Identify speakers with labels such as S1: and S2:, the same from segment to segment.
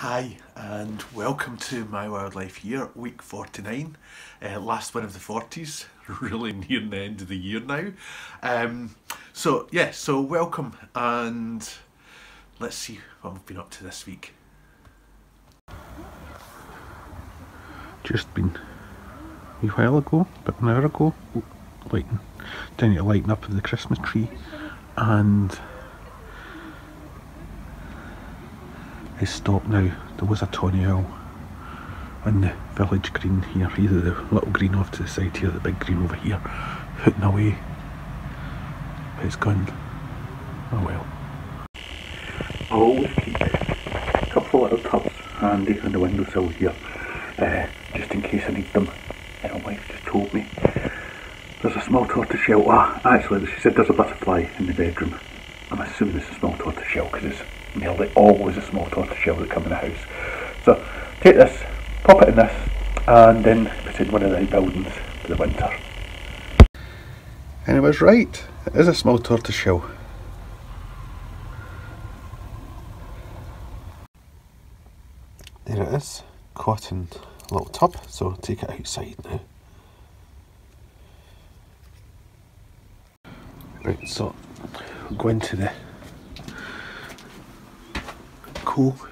S1: Hi, and welcome to My Wildlife Year, week 49, uh, last one of the 40s, really near the end of the year now. Um, so, yeah, so welcome, and let's see what we've been up to this week.
S2: Just been a while ago, about an hour ago, lighting, down to lighting up of the Christmas tree, and is stopped now. There was a tawny owl on the village green here, either the little green off to the side here, the big green over here, hooting away. But it's gone. Oh well. I always keep a couple of little tubs handy on the windowsill here, uh, just in case I need them. My wife just told me there's a small tortoiseshell. Ah, actually, she said there's a butterfly in the bedroom. I'm assuming it's a small tortoiseshell because it's nearly always a small tortoise shell that come in the house. So take this, pop it in this, and then put it in one of the buildings for the winter. And it was right, it is a small tortoise shell. There it is, caught in a little tub, so I'll take it outside now. Right, so we'll go into the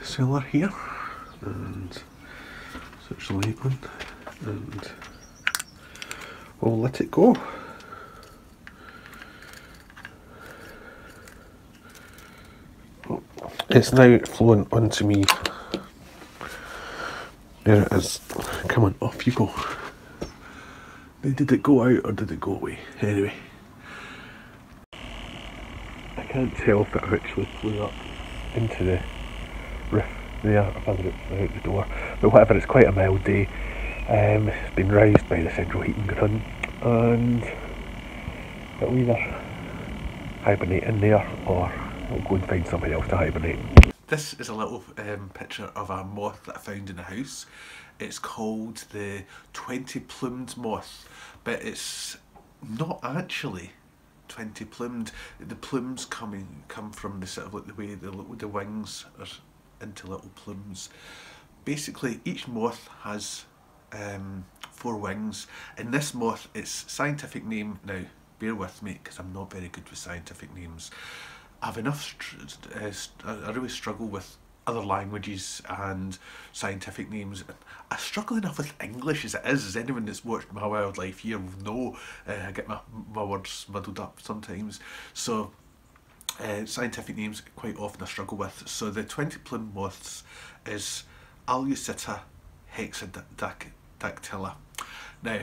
S2: cellar here and such on and we'll let it go. It's now flowing onto me. There it is. Come on, off you go. Did it go out or did it go away? Anyway. I can't tell if it actually flew up into the roof there, it, out the door. But whatever, it's quite a mild day. Um, it's been raised by the central heating gun, and it'll either hibernate in there or it'll go and find somebody else to hibernate.
S1: This is a little um, picture of a moth that I found in the house. It's called the 20 plumed moth, but it's not actually 20 plumed. The plumes coming come from the sort of like the way the, the wings are into little plumes. Basically, each moth has um, four wings. In this moth, its scientific name, now bear with me because I'm not very good with scientific names. I have enough, uh, I really struggle with other languages and scientific names. I struggle enough with English as it is, as anyone that's watched My Wildlife Year will know. Uh, I get my, my words muddled up sometimes. So uh, scientific names quite often I struggle with. So the 20 plume moths is Alucita hexadactyla. Now,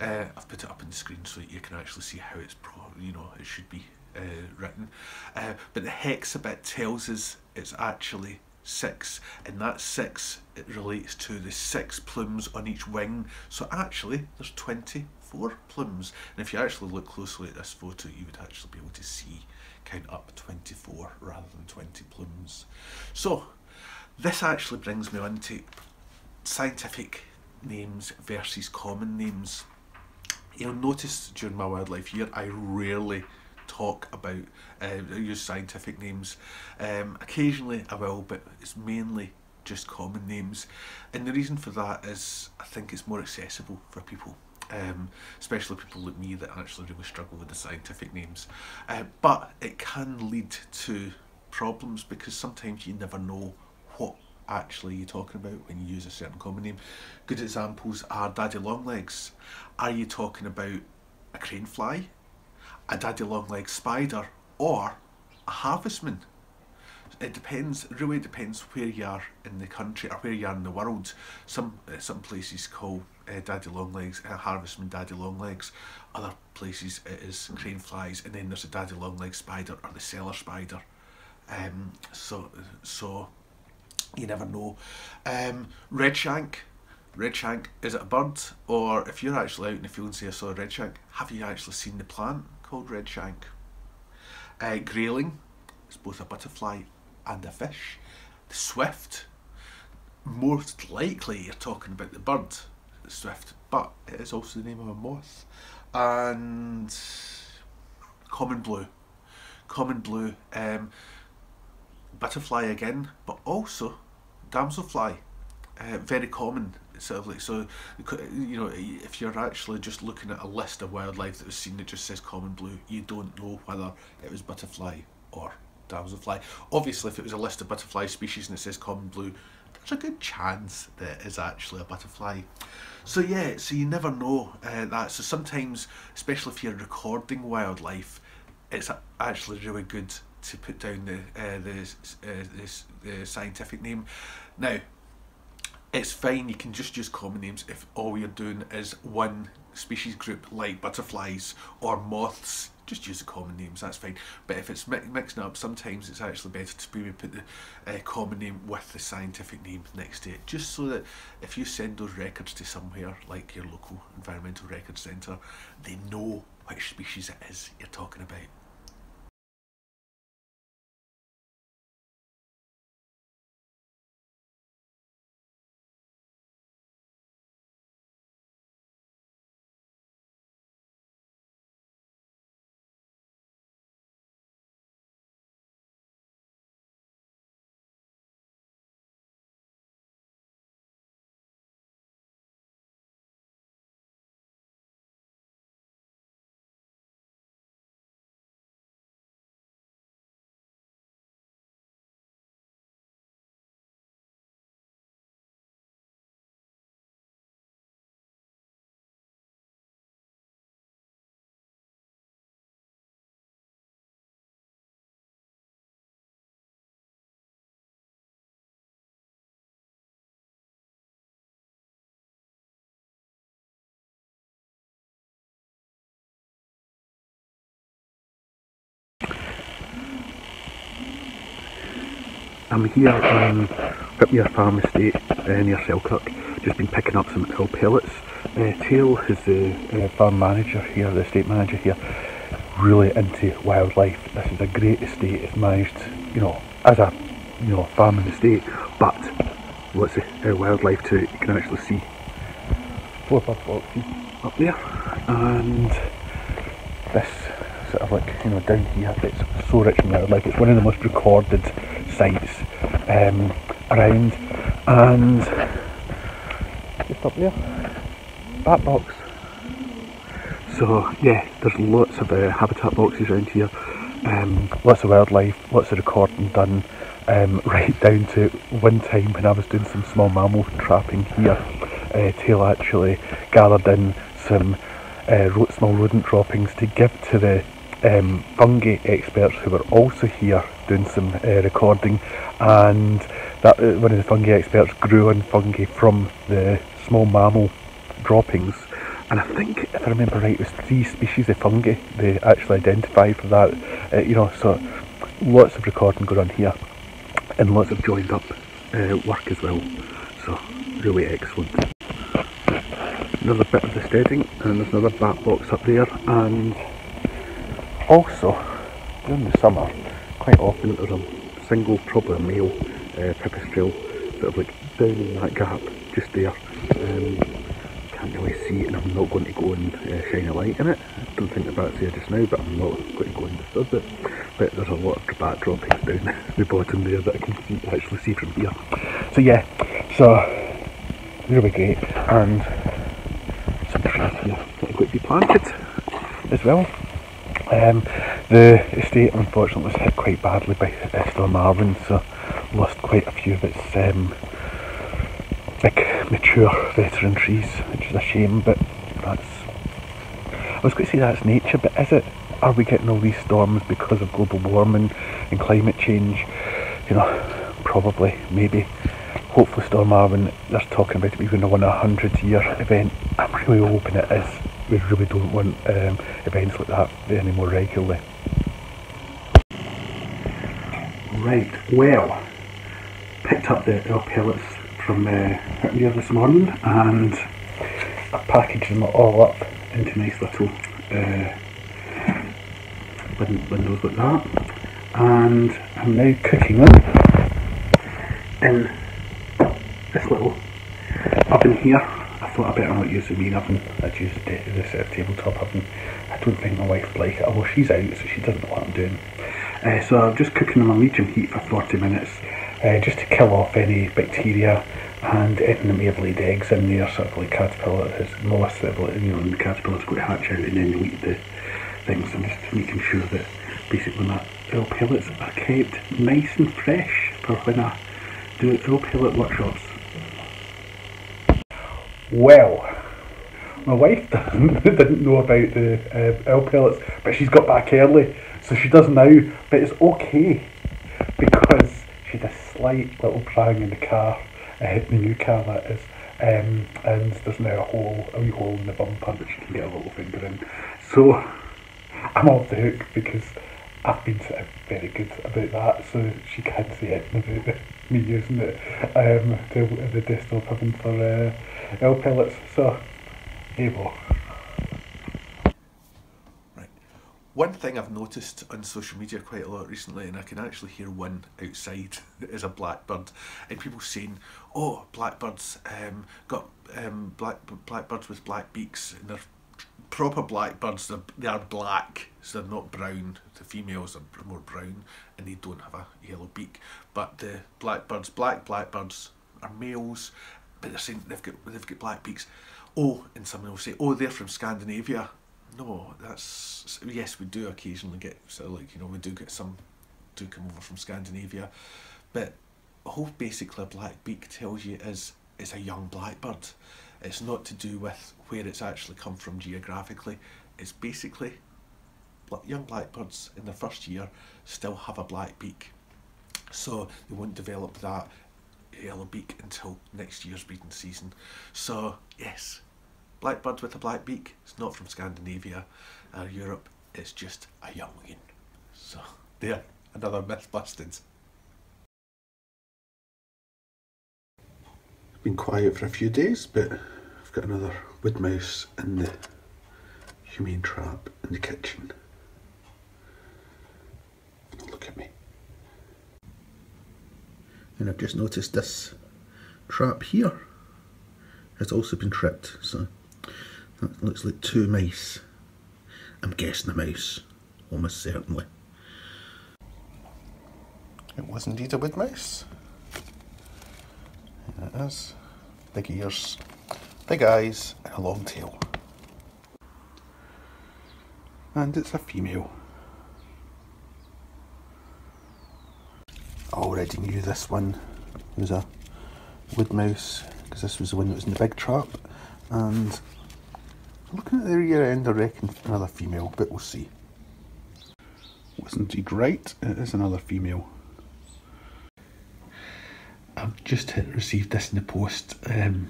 S1: uh, I've put it up on the screen so that you can actually see how it's pro you know it should be uh, written. Uh, but the hex bit tells us it's actually six, and that six it relates to the six plumes on each wing. So actually, there's 24 plumes, and if you actually look closely at this photo, you would actually be able to see count up 24 rather than 20 plumes. So this actually brings me on to scientific names versus common names. You'll notice during my wildlife year I rarely talk about uh, use scientific names. Um, occasionally I will, but it's mainly just common names. And the reason for that is I think it's more accessible for people um, especially people like me that actually really struggle with the scientific names. Uh, but it can lead to problems because sometimes you never know what actually you're talking about when you use a certain common name. Good examples are daddy longlegs. Are you talking about a crane fly, a daddy longleg spider, or a harvestman? It depends really depends where you are in the country or where you are in the world. Some uh, some places call uh, daddy longlegs uh, harvestman daddy longlegs. Other places it is crane flies and then there's a daddy longleg spider or the cellar spider. Um, so so you never know. Um, redshank redshank is it a bird? Or if you're actually out in the field and say I saw a redshank have you actually seen the plant called redshank uh, grayling it's both a butterfly and a fish. The swift, most likely you're talking about the bird, the swift, but it is also the name of a moth. And common blue. Common blue, um, butterfly again, but also
S3: damselfly. Uh, very common, sort of like so. You know, if you're actually just looking at a list of wildlife that was seen that just says common blue, you don't know whether it was butterfly or damselfly. Obviously, if it was a list of butterfly species and it says common blue, there's a good chance that it is actually a butterfly. So yeah, so you never know uh, that. So sometimes, especially if you're recording wildlife, it's actually really good to put down the uh, the, uh, the, the scientific name. Now, it's fine. You can just use common names if all you're doing is one species group like butterflies or moths. Just use the common names. That's fine. But if it's mi mixing up, sometimes it's actually better to maybe put the uh, common name with the scientific name next to it, just so that if you send those records to somewhere like your local environmental record centre, they know which species it is you're talking about.
S1: I'm here on Whipmuir Farm Estate uh, near Selkirk, just been picking up some owl pellets. Uh, Tail is the uh, farm manager here, the estate manager here, really into wildlife. This is a great estate, it's managed, you know, as a you know, farming estate, but lots of uh, wildlife too. You can actually see four bird boxes up there, and this sort of like, you know, down here, it's so rich in wildlife. It's one of the most recorded sites um, around and just up there, bat box. So yeah, there's lots of uh, habitat boxes around here, um, lots of wildlife, lots of recording done, um, right down to one time when I was doing some small mammal trapping here, uh, Tail actually gathered in some uh, small rodent droppings to give to the um, fungi experts who were also here doing some uh, recording and that uh, one of the fungi experts grew on fungi from the small mammal droppings and I think if I remember right it was three species of fungi they actually identified for that. Uh, you know so lots of recording going on here and lots of joined up uh, work as well. So really excellent. Another bit of the steading and there's another bat box up there and also during the summer quite often there's a single, probably a male uh, pipistrelle sort of like down in that gap just there. Um, can't really see it and I'm not going to go and uh, shine a light in it. I don't think the bat's there just now but I'm not going to go and disturb it. But there's a lot of bat droppings down the bottom there that I can actually see from here. So yeah, so really great and some trees here that are going to be planted as well. Um, the estate unfortunately was hit quite badly by Storm Arwen, so lost quite a few of its um, big mature veteran trees, which is a shame, but that's... I was going to say that's nature, but is it? Are we getting all these storms because of global warming and climate change? You know, probably, maybe. Hopefully Storm Arwen, they're talking about it being a a hundred year event. I'm really hoping it is we really don't want um, events like that any more regularly. Right, well, picked up the pellets from uh, here this morning and I packaged them all up into nice little uh, windows like that and I'm now cooking them in this little oven here thought I better not use the main oven. I'd use the, this uh, tabletop oven. I don't think my wife like it, although she's out, so she doesn't know what I'm doing. Uh, so I'm just cooking them on medium heat for 40 minutes. Uh, just to kill off any bacteria and anything that may have laid eggs in there, sort of like caterpillar, is mollusks that you know, and the caterpillars go to hatch out and then you eat the things. I'm just making sure that basically my owl pellets are kept nice and fresh for when I do owl pellet workshops. Well, my wife didn't know about the uh, owl pellets, but she's got back early, so she does now. But it's okay because she had a slight little prang in the car, uh, the new car that is, um, and there's now a hole, a wee hole in the bumper that she can get a little finger in. So I'm off the hook because I've been sort of very good about that, so she can't say anything about me using it, um, the, the desktop oven for uh, owl pellets. So, well.
S4: Right. One thing I've noticed on social media quite a lot recently, and I can actually hear one outside, is a blackbird, and people saying, "Oh, blackbirds um, got um, black blackbirds with black beaks, and they're proper blackbirds. They're, they are black, so they're not brown. The females are more brown, and they don't have a yellow beak. But the blackbirds, black blackbirds, are males, but they're saying they've got they've got black beaks. Oh, and someone will say, "Oh, they're from Scandinavia." No, that's yes, we do occasionally get so like you know we do get some do come over from Scandinavia, but whole basically a black beak tells you is it's a young blackbird. It's not to do with where it's actually come from geographically. It's basically young blackbirds in their first year still have a black beak, so they won't develop that yellow beak until next year's breeding season. So yes, blackbird with a black beak. It's not from Scandinavia or Europe. It's just a young one. So there, another myth busted.
S1: Been quiet for a few days, but I've got another wood mouse in the humane trap in the kitchen. Look at me. And I've just noticed this trap here has also been tripped, so that looks like two mice. I'm guessing a mouse, almost certainly. It was indeed a wood mouse. There it is. Big ears, big eyes, and a long tail. And it's a female. I already knew this one was a wood mouse because this was the one that was in the big trap and looking at the rear end I reckon another female but we'll see. Wasn't indeed right, it is another female. I've just received this in the post. Um,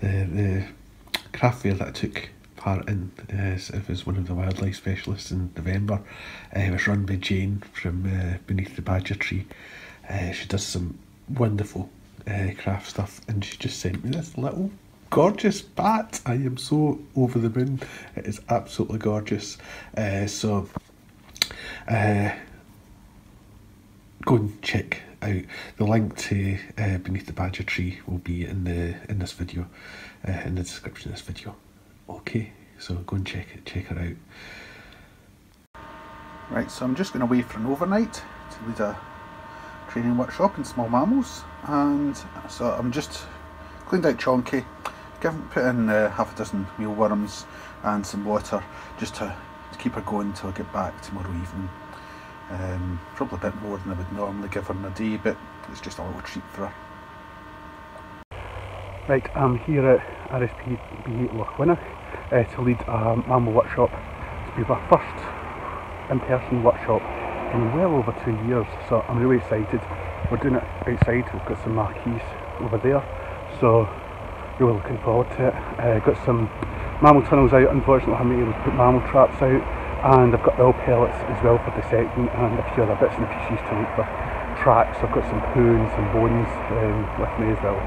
S1: the, the craft fair that I took part in as uh, as one of the wildlife specialists in November. Uh, it was run by Jane from uh, Beneath the Badger Tree. She does some wonderful craft stuff and she just sent me this little gorgeous bat. I am so over the moon. It is absolutely gorgeous. Uh, so uh, go and check out the link to uh, Beneath the Badger Tree will be in the in this video, in the description of this video. Okay, so go and check it, check her out. Right, so I'm just going away for an overnight to lead a training workshop in small mammals, and so I'm just cleaned out Chonky, give, put in uh, half a dozen mealworms and some water just to, to keep her going until I get back tomorrow evening. Um, probably a bit more than I would normally give her in a day, but it's just a little treat for her. Right, I'm here at RSPB Lochwinnoch uh, to lead a mammal workshop. It's been my first in-person workshop in well over two years, so I'm really excited. We're doing it outside, we've got some marquees over there, so really looking forward to it. Uh, got some mammal tunnels out, unfortunately I haven't been able to put mammal traps out, and I've got owl pellets as well for dissecting, and a few other bits and pieces to look for tracks. I've got some poo and bones um, with me as well.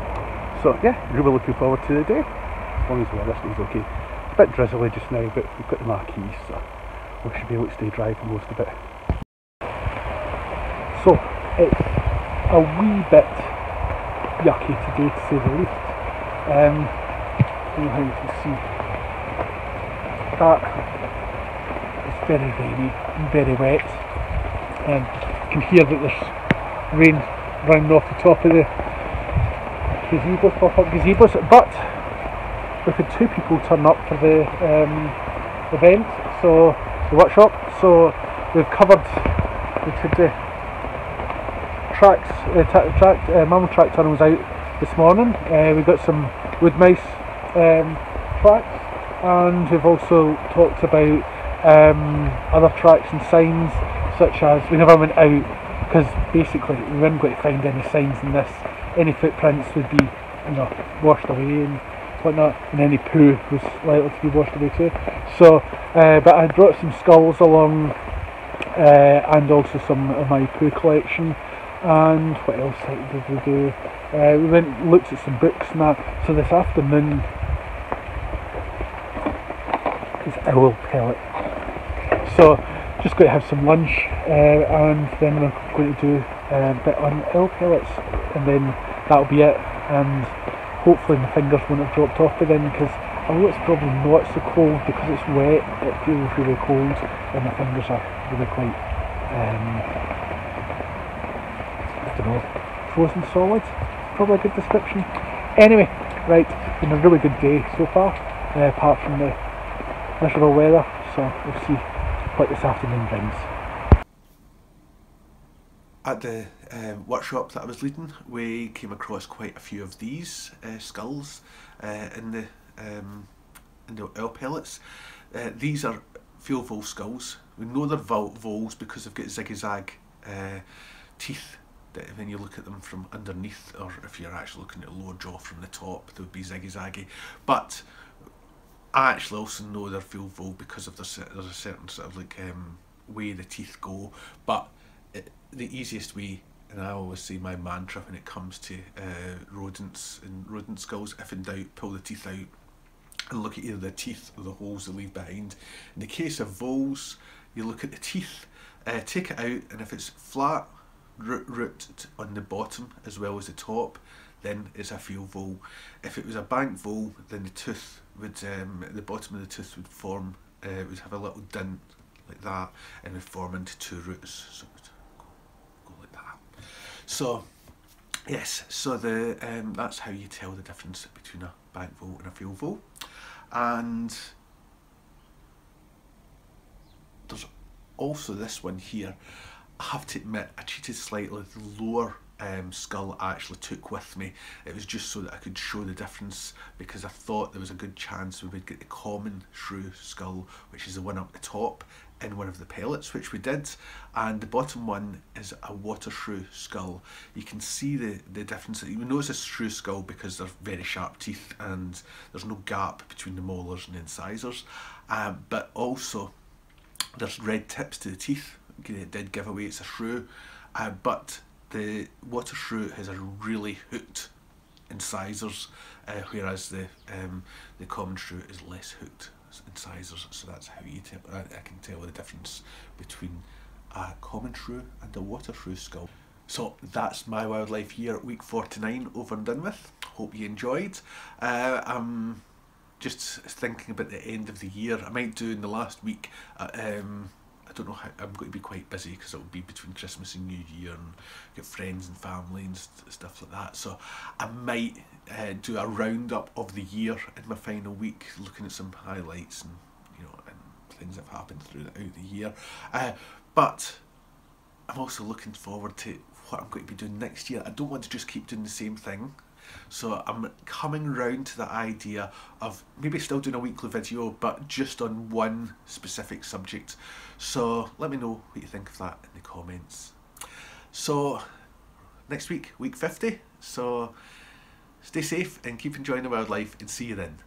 S1: So yeah, really looking forward to the day, as long as the weather stays okay. A bit drizzly just now, but we've got the marquees, so we should be able to stay dry for most of it. So, it's a wee bit yucky today to say the least. Um, I don't know how you can see that. It's very rainy very wet. Um, you can hear that there's rain
S2: running off the top of the gazebos, pop-up gazebos. But we've had two people turn up for the um, event, so the workshop. So we've covered, the tracks, uh, tra- track, uh, mammal track tunnels out this morning. Uh, we've got some wood mice um, tracks, and we've also talked about um, other tracks and signs, such as we never went out because basically we weren't going to find any signs in this. Any footprints would be, you know, washed away and whatnot, and any poo was likely to be washed away too. So, uh, but I brought some skulls along, uh, and also some of my poo collection. And what else did we do? Uh, we went looked at some books and that. So this afternoon is owl pellet. So just going to have some lunch uh, and then we're going to do a bit on owl pellets and then that'll be it. And hopefully my fingers won't have dropped off again because although it's probably not so cold because it's wet, it feels really cold and my fingers are really quite, um, I don't know, frozen solid. Probably a good description. Anyway, right, been a really good day so far, uh, apart from the miserable weather. So we'll see what this afternoon brings.
S1: At the um, workshop that I was leading, we came across quite a few of these uh, skulls uh, in the um, in the owl pellets. Uh, these are field vole skulls. We know they're vol- voles because they've got zigzag uh, teeth. That when you look at them from underneath, or if you're actually looking at the lower jaw from the top, they would be zigzaggy. But I actually also know they're field vole because of the there's a certain sort of like um, way the teeth go. But it, the easiest way, and I always say my mantra when it comes to uh, rodents and rodent skulls, if in doubt, pull the teeth out and look at either the teeth or the holes they leave behind. In the case of voles, you look at the teeth, uh, take it out, and if it's flat, root root on the bottom as well as the top, then it's a field vole. If it was a bank vole, then the tooth would, um, the bottom of the tooth would form, uh, would have a little dent like that, and would form into two roots. So it would go, go like that. So, yes, so the um, that's how you tell the difference between a bank vole and a field vole. And there's also this one here. I have to admit, I cheated slightly. The lower um, skull I actually took with me. It was just so that I could show the difference because I thought there was a good chance we would get the common shrew skull, which is the one up the top, in one of the pellets, which we did. And the bottom one is a water shrew skull. You can see the, the difference. You know it's a shrew skull because they're very sharp teeth and there's no gap between the molars and the incisors. Um, but also, there's red tips to the teeth. It did give away it's a shrew. Uh, but the water shrew has a really hooked incisors, uh, whereas the um, the common shrew is less hooked incisors, so that's how you tell, I, I can tell the difference between a common shrew and a water shrew skull. So that's my wildlife year week 49, over and done with. Hope you enjoyed. Uh, I'm just thinking about the end of the year. I might do in the last week uh, um, I don't know how I'm going to be quite busy because it will be between Christmas and New Year and get friends and family and st- stuff like that. So I might uh, do a roundup of the year in my final week, looking at some highlights and you know and things that have happened throughout the year. Uh, but I'm also looking forward to what I'm going to be doing next year. I don't want to just keep doing the same thing. So I'm coming round to the idea of maybe still doing a weekly video, but just on one specific subject. So let me know what you think of that in the comments. So next week, week 50. So stay safe and keep enjoying the wildlife and see you then.